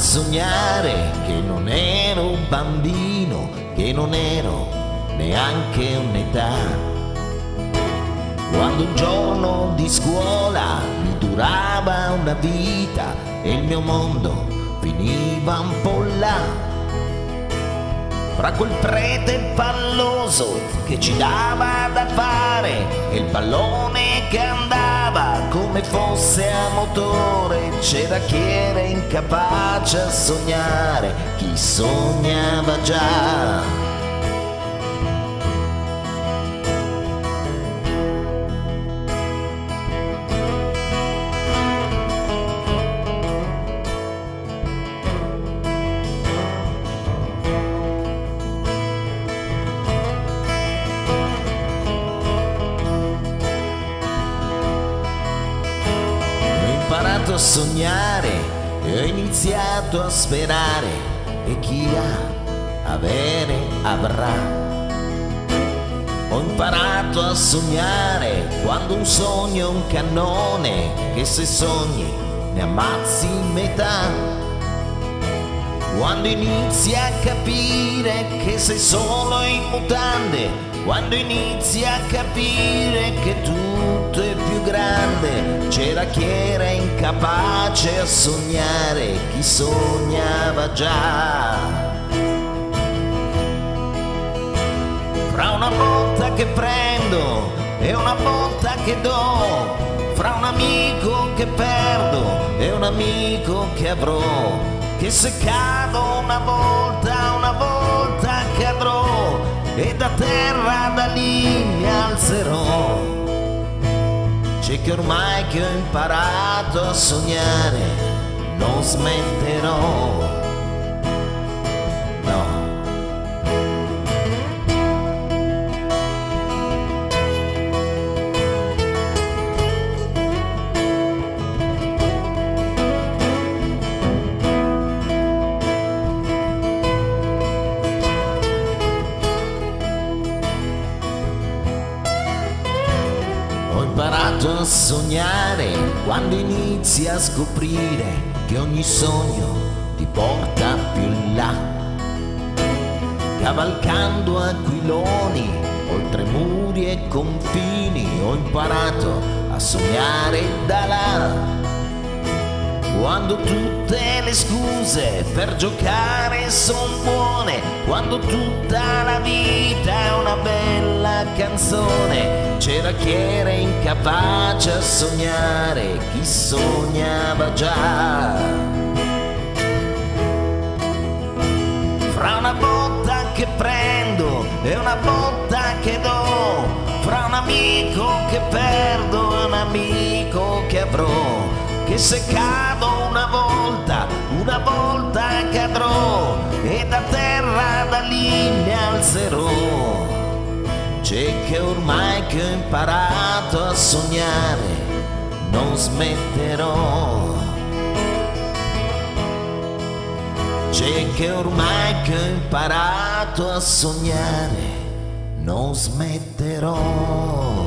sognare che non ero un bambino, che non ero neanche un'età. Quando un giorno di scuola mi durava una vita e il mio mondo finiva un po' là. Fra quel prete palloso che ci dava da fare e il pallone che andava come fosse a motore, c'era chi era incapace a sognare, chi sognava già. Imparato a sognare e ho iniziato a sperare e chi ha, avere avrà. Ho imparato a sognare quando un sogno è un cannone che se sogni ne ammazzi metà. Quando inizi a capire che sei solo in mutande, quando inizi a capire che tutto è più grande, c'era chi era incapace a sognare, chi sognava già. Fra una botta che prendo e una botta che do, fra un amico che perdo e un amico che avrò che se cado una volta, una volta cadrò e da terra da lì mi alzerò. C'è che ormai che ho imparato a sognare, non smetterò. A sognare quando inizi a scoprire che ogni sogno ti porta più in là. Cavalcando aquiloni, oltre muri e confini, ho imparato a sognare da là. Quando tutte le scuse per giocare son buone, quando tutta la vita è una bella canzone, c'era chi era incapace a sognare, chi sognava già. Fra una botta che prendo e una botta che do, fra un amico che perdo e un amico che avrò che se cado una volta, una volta cadrò e da terra da lì mi alzerò. C'è che ormai che ho imparato a sognare, non smetterò. C'è che ormai che ho imparato a sognare, non smetterò.